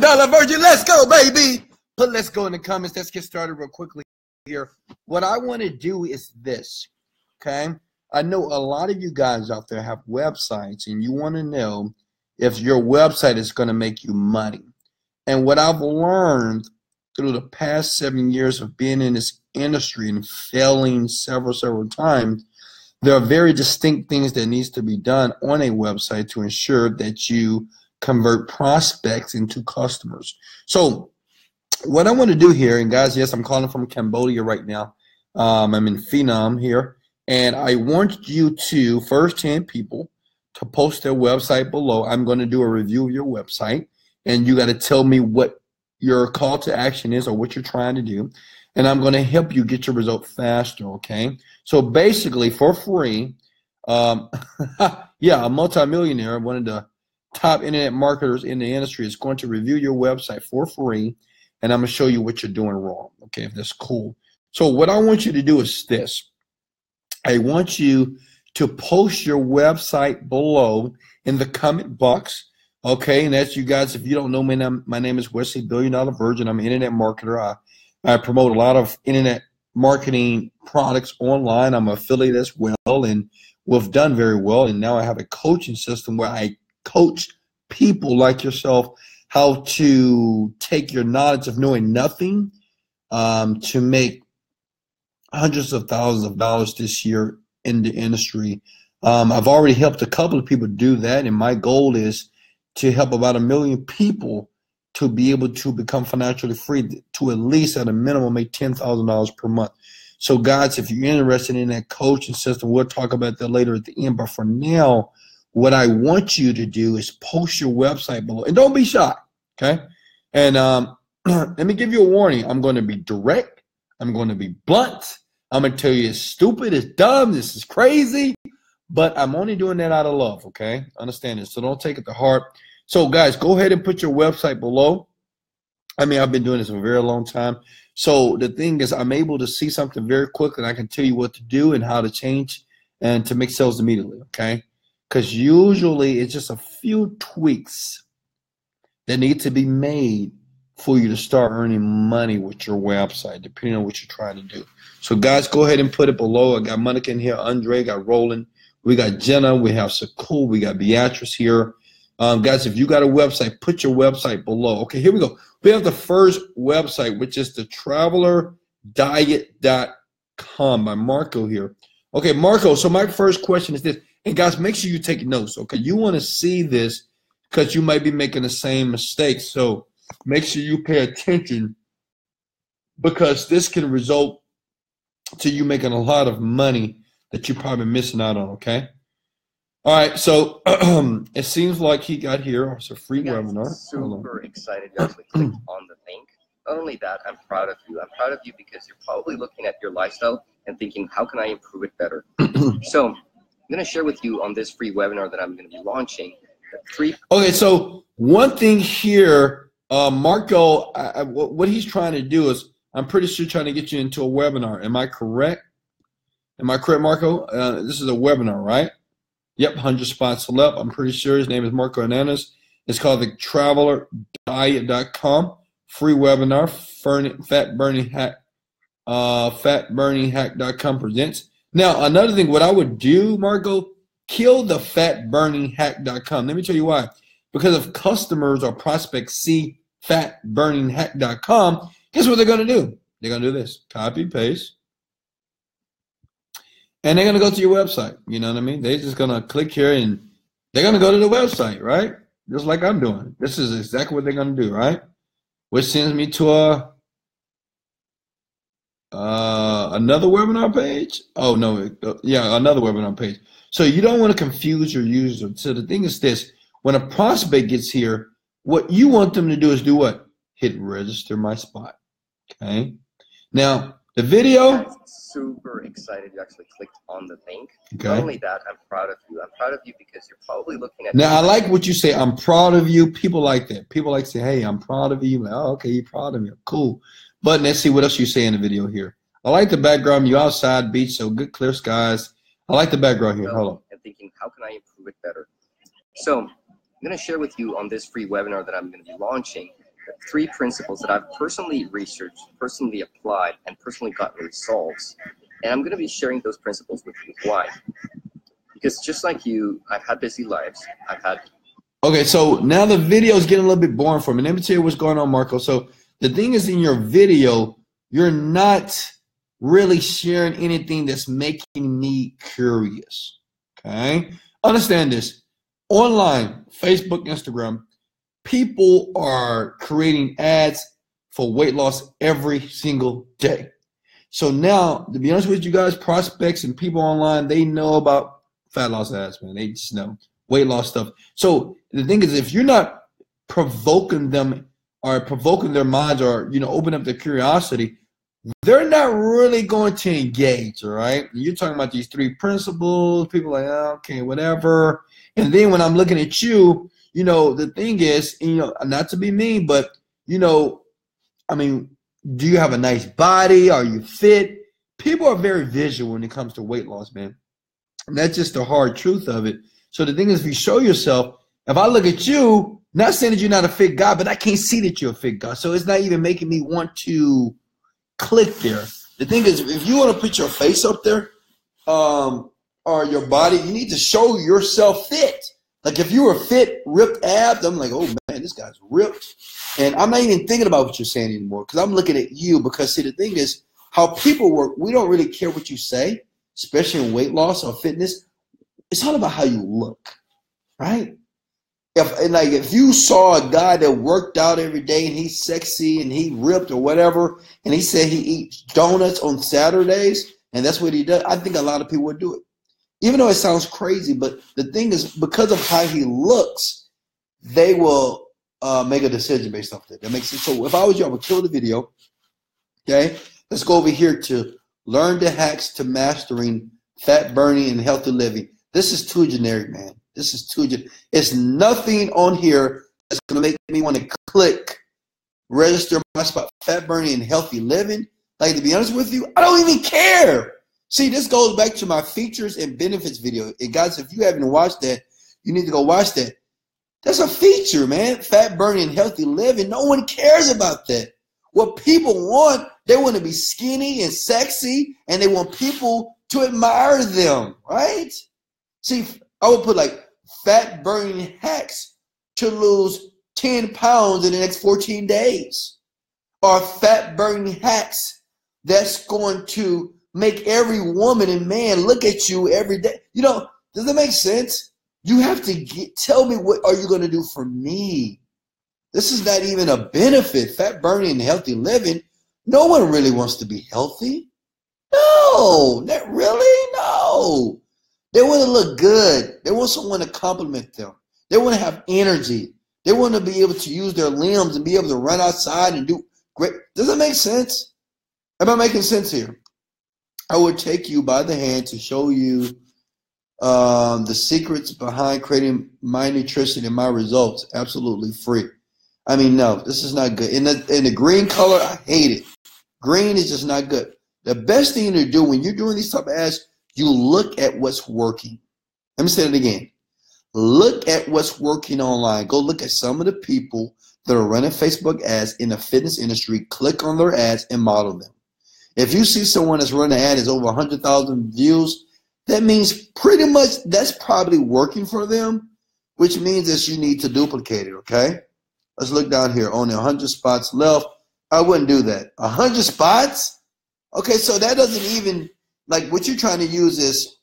billion dollar virgin. Let's go, baby. But let's go in the comments. Let's get started real quickly here. What I want to do is this. Okay. I know a lot of you guys out there have websites and you want to know if your website is going to make you money. And what I've learned through the past seven years of being in this industry and failing several, several times, there are very distinct things that needs to be done on a website to ensure that you convert prospects into customers. So what I want to do here, and guys, yes, I'm calling from Cambodia right now. Um, I'm in Phenom here, and I want you to first 10 people to post their website below. I'm going to do a review of your website, and you got to tell me what your call to action is or what you're trying to do, and I'm going to help you get your result faster. Okay, so basically for free, um, yeah, a multimillionaire, of the top internet marketers in the industry, is going to review your website for free and I'm gonna show you what you're doing wrong. Okay, if that's cool. So what I want you to do is this. I want you to post your website below in the comment box. Okay, and that's you guys. If you don't know me, my name is Wesley Billion Dollar Virgin. I'm an internet marketer. I, I promote a lot of internet marketing products online. I'm affiliate as well, and we've done very well. And now I have a coaching system where I coach people like yourself how to take your knowledge of knowing nothing um, to make hundreds of thousands of dollars this year in the industry. Um, I've already helped a couple of people do that, and my goal is to help about a million people to be able to become financially free to at least at a minimum make ten thousand dollars per month. So, guys, if you're interested in that coaching system, we'll talk about that later at the end. But for now, what I want you to do is post your website below and don't be shy. Okay. And um, let me give you a warning. I'm going to be direct. I'm going to be blunt. I'm going to tell you it's stupid, it's dumb, this is crazy, but I'm only doing that out of love. Okay. Understand this. So don't take it to heart. So, guys, go ahead and put your website below. I mean, I've been doing this for a very long time. So the thing is, I'm able to see something very quickly. And I can tell you what to do and how to change and to make sales immediately. Okay because usually it's just a few tweaks that need to be made for you to start earning money with your website, depending on what you're trying to do. So, guys, go ahead and put it below. I got Monica in here, Andre, got Roland, we got Jenna, we have Sakul, we got Beatrice here. Um, guys, if you got a website, put your website below. Okay, here we go. We have the first website, which is the travelerdiet.com by Marco here. Okay, Marco, so my first question is this and guys, make sure you take notes, okay? You want to see this because you might be making the same mistake. So make sure you pay attention because this can result to you making a lot of money that you're probably missing out on, okay? All right, so it seems like he got here. Oh, it's a free webinar. Super excited you actually clicked on the link. Not only that, I'm proud of you. I'm proud of you because you're probably looking at your lifestyle and thinking, how can I improve it better? so I'm going to share with you on this free webinar that I'm going to be launching. Three. Okay, so one thing here, uh, Marco, I, I, what he's trying to do is, I'm pretty sure trying to get you into a webinar. Am I correct? Am I correct, Marco? Uh, this is a webinar, right? Yep, 100 spots left. I'm pretty sure his name is Marco Hernandez. It's called the travelerdiet.com free webinar, fat burning hack, uh, fatburninghack.com presents. Now, another thing, what I would do, Marco, kill the fatburninghack.com. Let me tell you why. Because if customers or prospects see fatburninghack.com, guess what they're going to do? They're going to do this copy, paste, and they're going to go to your website. You know what I mean? They're just going to click here and they're going to go to the website, right? Just like I'm doing. This is exactly what they're going to do, right? Which sends me to a uh, another webinar page. Oh no, uh, yeah, another webinar page. So you don't want to confuse your user. So the thing is this: when a prospect gets here, what you want them to do is do what? Hit register my spot. Okay. Now the video. I'm super excited you actually clicked on the link. Okay. Not only that, I'm proud of you. I'm proud of you because you're probably looking at. Now I like what you say. I'm proud of you. People like that. People like to say, "Hey, I'm proud of you." Like, oh, okay, you're proud of me. Cool. But let's see what else you say in the video here. I like the background. You outside, beach, so good clear skies. I like the background here. Hold on. And thinking, how can I improve it better? So I'm going to share with you on this free webinar that I'm going to be launching three principles that I've personally researched, personally applied, and personally gotten results. And I'm going to be sharing those principles with you. Why? Because just like you, I've had busy lives. I've had. Okay, so now the video is getting a little bit boring for me. Let me tell you what's going on, Marco. So the thing is, in your video, you're not really sharing anything that's making me curious. Okay, understand this. Online, Facebook, Instagram, people are creating ads for weight loss every single day. So now, to be honest with you guys, prospects and people online, they know about fat loss ads, man. They just know weight loss stuff. So the thing is, if you're not provoking them or provoking their minds or you know open up their curiosity, they're not really going to engage. All right, you're talking about these three principles. People like, oh, okay, whatever. And then when I'm looking at you, you know, the thing is, you know, not to be mean, but you know, I mean, do you have a nice body? Are you fit? People are very visual when it comes to weight loss, man. And that's just the hard truth of it. So the thing is, if you show yourself, if I look at you, not saying that you're not a fit guy, but I can't see that you're a fit guy. So it's not even making me want to click there. The thing is, if you want to put your face up there, um, or your body, you need to show yourself fit. Like if you were fit, ripped abs, I'm like, oh man, this guy's ripped. And I'm not even thinking about what you're saying anymore because I'm looking at you. Because see, the thing is, how people work, we don't really care what you say, especially in weight loss or fitness. It's all about how you look, right? If like if you saw a guy that worked out every day and he's sexy and he ripped or whatever, and he said he eats donuts on Saturdays and that's what he does, I think a lot of people would do it. Even though it sounds crazy, but the thing is, because of how he looks, they will uh, make a decision based off that. That makes sense. So if I was you, I would kill the video. Okay, let's go over here to learn the hacks to mastering fat burning and healthy living. This is too generic, man. This is too. It's nothing on here that's gonna make me want to click register my spot fat burning and healthy living. Like to be honest with you, I don't even care. See, this goes back to my features and benefits video. And guys, if you haven't watched that, you need to go watch that. That's a feature, man. Fat burning, and healthy living. No one cares about that. What people want, they want to be skinny and sexy, and they want people to admire them, right? See, I would put like fat burning hacks to lose 10 pounds in the next 14 days, or fat burning hacks that's going to make every woman and man look at you every day. You know, does that make sense? You have to get, tell me what are you going to do for me? This is not even a benefit. Fat burning and healthy living. No one really wants to be healthy. No, not really. No. They want to look good. They want someone to compliment them. They want to have energy. They want to be able to use their limbs and be able to run outside and do great. Does that make sense? Am I making sense here? I would take you by the hand to show you um, the secrets behind creating my nutrition and my results absolutely free. I mean, no, this is not good. In the in the green color, I hate it. Green is just not good. The best thing to do when you're doing these type of ads, you look at what's working. Let me say it again. Look at what's working online. Go look at some of the people that are running Facebook ads in the fitness industry. Click on their ads and model them. If you see someone that's running an ad that's over 100,000 views, that means pretty much that's probably working for them, which means that you need to duplicate it, okay? Let's look down here. Only 100 spots left. I wouldn't do that. 100 spots? Okay, so that doesn't even, like, what you're trying to use is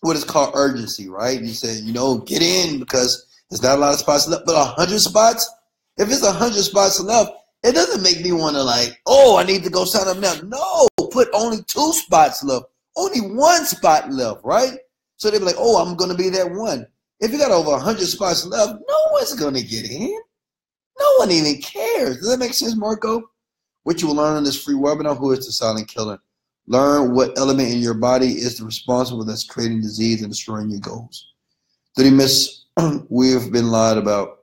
what is called urgency, right? You say, you know, get in because there's not a lot of spots left, but a 100 spots? If it's a 100 spots left, it doesn't make me want to like, oh, I need to go sign up now. No, put only two spots left, only one spot left, right? So they'd be like, oh, I'm going to be that one. If you got over a 100 spots left, no one's going to get in. No one even cares. Does that make sense, Marco? What you will learn in this free webinar, Who is the Silent Killer? Learn what element in your body is the responsible that's creating disease and destroying your goals. He miss? We've been lied about.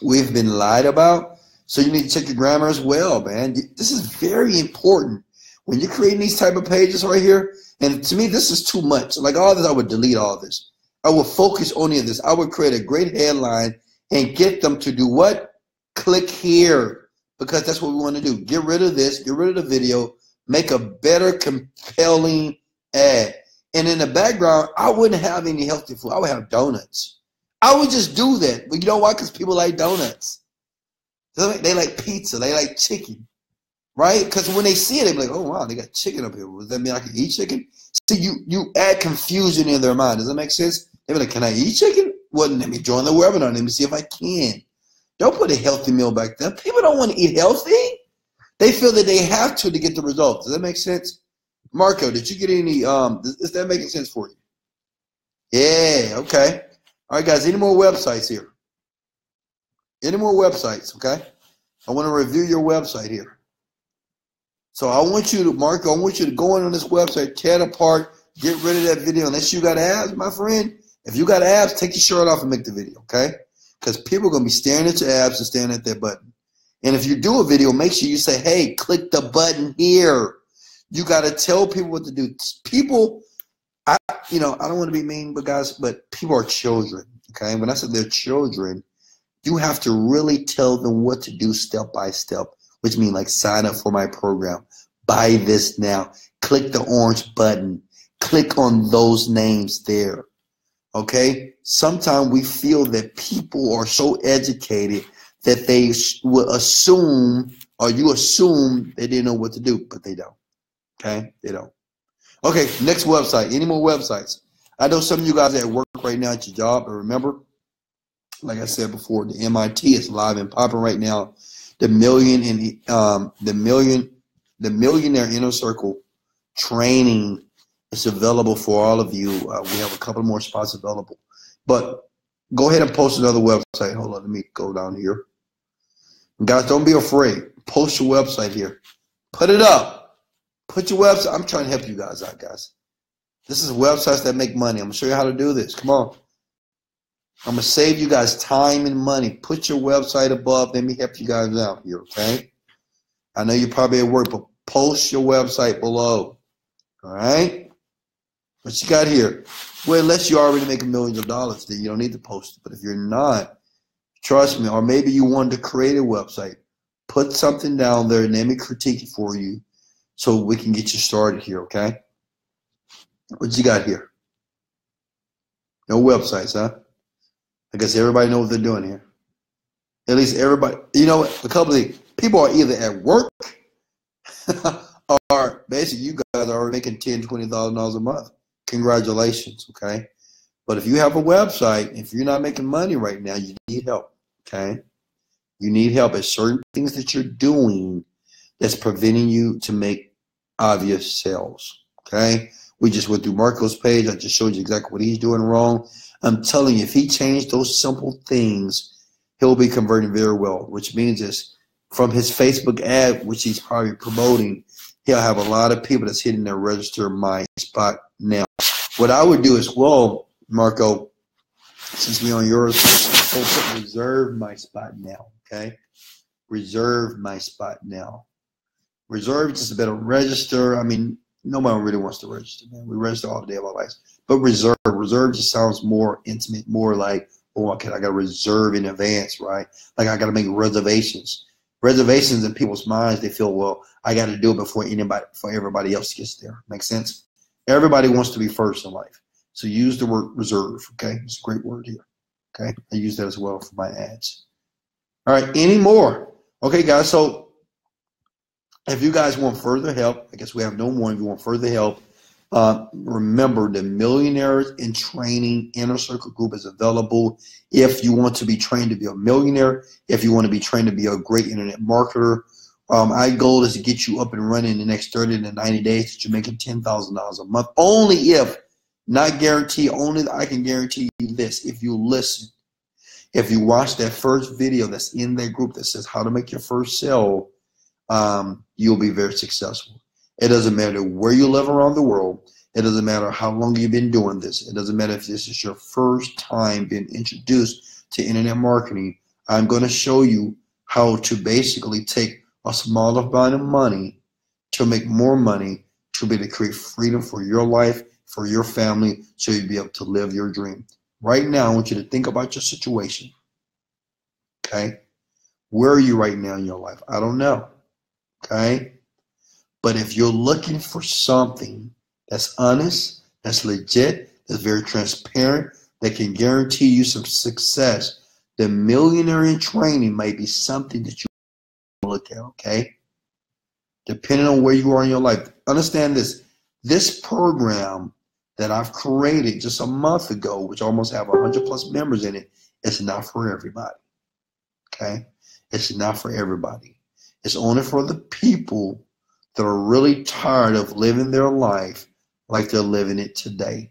We've been lied about so you need to check your grammar as well, man. This is very important. When you're creating these type of pages right here, and to me, this is too much. Like all this, I would delete all this. I would focus only on this. I would create a great headline and get them to do what? click here because that's what we want to do. Get rid of this, get rid of the video, make a better, compelling ad. And in the background, I wouldn't have any healthy food. I would have donuts. I would just do that. But you know why? Because people like donuts. They like pizza. They like chicken. Right? Because when they see it, they be like, oh, wow, they got chicken up here. Does that mean I can eat chicken? See, you, you add confusion in their mind. Does that make sense? They be like, can I eat chicken? Well, let me join the webinar. Let me see if I can. Don't put a healthy meal back there. People don't want to eat healthy. They feel that they have to to get the results. Does that make sense? Marco, did you get any? Um, is that making sense for you? Yeah. Okay. All right, guys. Any more websites here? Any more websites? Okay. I want to review your website here. So I want you to, Marco, I want you to go in on this website, tear it apart, get rid of that video. Unless you got abs, my friend. If you got abs, take your shirt off and make the video. Okay because people are going to be staring at your abs and staring at that button. And if you do a video, make sure you say, hey, click the button here. You got to tell people what to do. People, I, you know, I don't want to be mean, but guys, but people are children. Okay. When I said they're children, you have to really tell them what to do step by step, which means like sign up for my program, buy this now, click the orange button, click on those names there. Okay? Sometimes we feel that people are so educated that they will assume or you assume they didn't know what to do, but they don't. Okay? They don't. Okay, next website. Any more websites? I know some of you guys at work right now at your job, but remember, like I said before, the MIT is live and popping right now. The million and um, the million, the millionaire inner circle training is available for all of you. Uh, we have a couple more spots available. But go ahead and post another website. Hold on, let me go down here. Guys, don't be afraid. Post your website here. Put it up. Put your website. I'm trying to help you guys out, guys. This is websites that make money. I'm gonna show you how to do this. Come on. I'm gonna save you guys time and money. Put your website above. Let me help you guys out here, okay? I know you're probably at work, but post your website below. All right? What you got here? Well, unless you're already making millions of dollars, then you don't need to post it. But if you're not, trust me, or maybe you wanted to create a website, put something down there and let me critique it for you so we can get you started here, okay? What you got here? No websites, huh? I guess everybody knows what they're doing here. At least everybody, you know, a couple of people are either at work or basically you guys are making ten, twenty thousand dollars a month congratulations, okay? But if you have a website, if you're not making money right now, you need help, okay? You need help at certain things that you're doing that's preventing you to make obvious sales, okay? We just went through Marco's page. I just showed you exactly what he's doing wrong. I'm telling you, if he changed those simple things, he'll be converting very well, which means is from his Facebook ad, which he's probably promoting, he'll have a lot of people that's hitting their register my spot now. What I would do as well, Marco, since we're on yours, Reserve my spot now. Okay, reserve my spot now. Reserve just a better register. I mean, nobody really wants to register, man. We register all the day of our lives. But reserve, reserve just sounds more intimate, more like, oh, okay, I got to reserve in advance, right? Like I got to make reservations. Reservations in people's minds, they feel, well, I got to do it before anybody, before everybody else gets there. Make sense? Everybody wants to be first in life. So use the word reserve. Okay. It's a great word here. Okay. I use that as well for my ads. All right. Any more? Okay, guys. So if you guys want further help, I guess we have no more. If you want further help, uh, remember the Millionaires in Training Inner Circle Group is available if you want to be trained to be a millionaire, if you want to be trained to be a great internet marketer, um, my goal is to get you up and running in the next 30 to 90 days that you're making $10,000 a month. Only if, not guarantee, only I can guarantee you this if you listen. If you watch that first video that's in that group that says how to make your first sale, um, you'll be very successful. It doesn't matter where you live around the world. It doesn't matter how long you've been doing this. It doesn't matter if this is your first time being introduced to internet marketing. I'm going to show you how to basically take a small amount of money to make more money to be able to create freedom for your life, for your family, so you'll be able to live your dream. Right now, I want you to think about your situation. Okay? Where are you right now in your life? I don't know. Okay? But if you're looking for something that's honest, that's legit, that's very transparent, that can guarantee you some success, the millionaire in training might be something that you look at, okay? Depending on where you are in your life. Understand this. This program that I've created just a month ago, which almost have 100 plus members in it, it's not for everybody. Okay? It's not for everybody. It's only for the people that are really tired of living their life like they're living it today.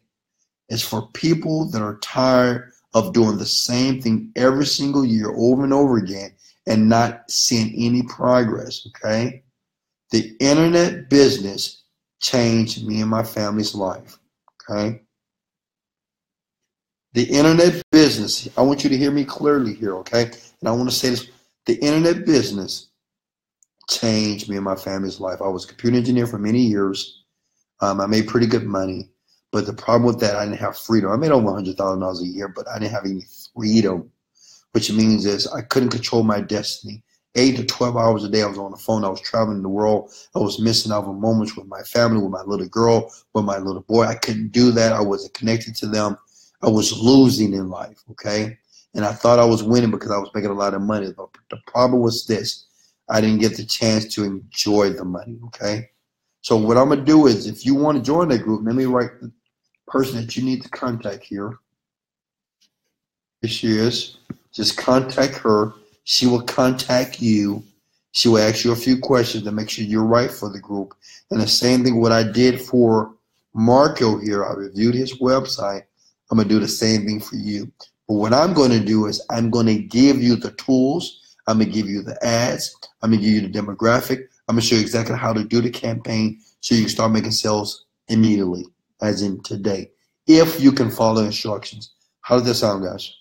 It's for people that are tired of doing the same thing every single year over and over again and not seeing any progress. Okay? The internet business changed me and my family's life. Okay? The internet business, I want you to hear me clearly here, okay? And I want to say this the internet business changed me and my family's life. I was a computer engineer for many years. Um, I made pretty good money, but the problem with that, I didn't have freedom. I made over $100,000 a year, but I didn't have any freedom, which means is I couldn't control my destiny. Eight to 12 hours a day, I was on the phone. I was traveling the world. I was missing out on moments with my family, with my little girl, with my little boy. I couldn't do that. I wasn't connected to them. I was losing in life, okay? And I thought I was winning because I was making a lot of money. But the problem was this I didn't get the chance to enjoy the money, okay? So what I'm gonna do is if you want to join that group, let me write the person that you need to contact here. Here she is. Just contact her. She will contact you. She will ask you a few questions to make sure you're right for the group. And the same thing what I did for Marco here, I reviewed his website. I'm gonna do the same thing for you. But what I'm going to do is I'm going to give you the tools. I'm going to give you the ads. I'm going to give you the demographic. I'm going to show you exactly how to do the campaign so you can start making sales immediately, as in today, if you can follow instructions. How does that sound, guys?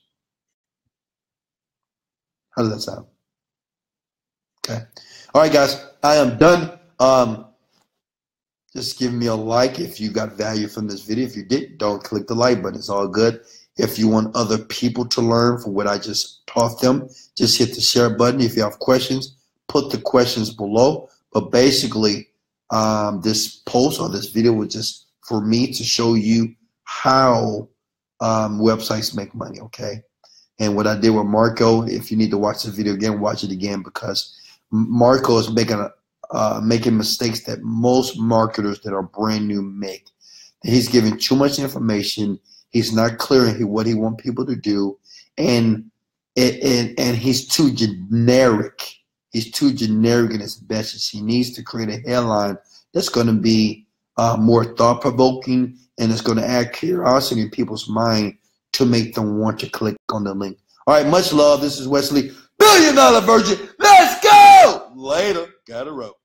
How does that sound? Okay. All right, guys, I am done. Um, just give me a like if you got value from this video. If you did, don't click the like button. It's all good. If you want other people to learn from what I just taught them, just hit the share button. If you have questions, put the questions below. But basically, um, this post or this video was just for me to show you how um, websites make money, okay? And what I did with Marco, if you need to watch the video again, watch it again because Marco is making a, uh, making mistakes that most marketers that are brand new make. He's giving too much information He's not clear in what he wants people to do, and and and he's too generic. He's too generic in his message. He needs to create a headline that's going to be uh, more thought provoking and it's going to add curiosity in people's mind to make them want to click on the link. All right, much love. This is Wesley, billion dollar virgin. Let's go. Later. Got a rope.